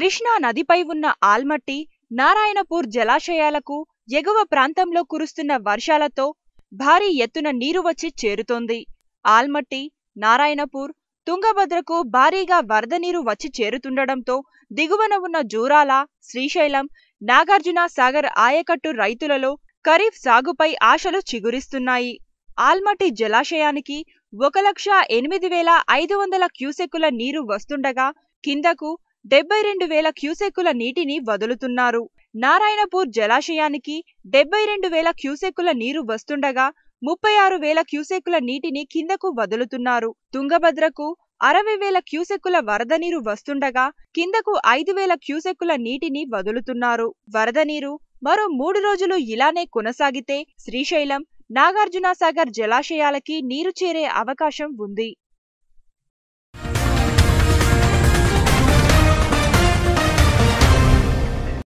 కృష్ణా నదిపై ఉన్న ఆల్మట్టి నారాయణపూర్ జలాశయాలకు ఎగువ ప్రాంతంలో కురుస్తున్న వర్షాలతో భారీ ఎత్తున నీరు వచ్చి చేరుతోంది. ఆల్మట్టి నారాయణపూర్ తుంగభద్రకు భారీగా వరద నీరు వచ్చి చేరుతుండటంతో దిగువన ఉన్న జూరాల శ్రీశైలం నాగార్జున సాగర్ ఆయకట్టు రైతులలో ఖరీఫ్ సాగుపై ఆశలు చిగురిస్తున్నాయి. ఆల్మట్టి జలాశయానికి ఒక లక్ష ఎనిమిది వేల ఐదు వందల క్యూసెక్కుల నీరు వస్తుండగా కిందకు డెబ్బై రెండు వేల క్యూసెక్కుల నీటిని వదులుతున్నారు. నారాయణపూర్ జలాశయానికి డెబ్బై రెండు వేల క్యూసెక్కుల నీరు వస్తుండగా ముప్పై ఆరు వేల క్యూసెక్కుల నీటిని కిందకు వదులుతున్నారు. తుంగభద్రకు అరవై వేల క్యూసెక్కుల వరద నీరు వస్తుండగా కిందకు ఐదు వేల క్యూసెక్కుల నీటిని వదులుతున్నారు. వరద నీరు మరో మూడు రోజులు ఇలానే కొనసాగితే శ్రీశైలం నాగార్జునసాగర్ జలాశయాలకి నీరు చేరే అవకాశం ఉంది.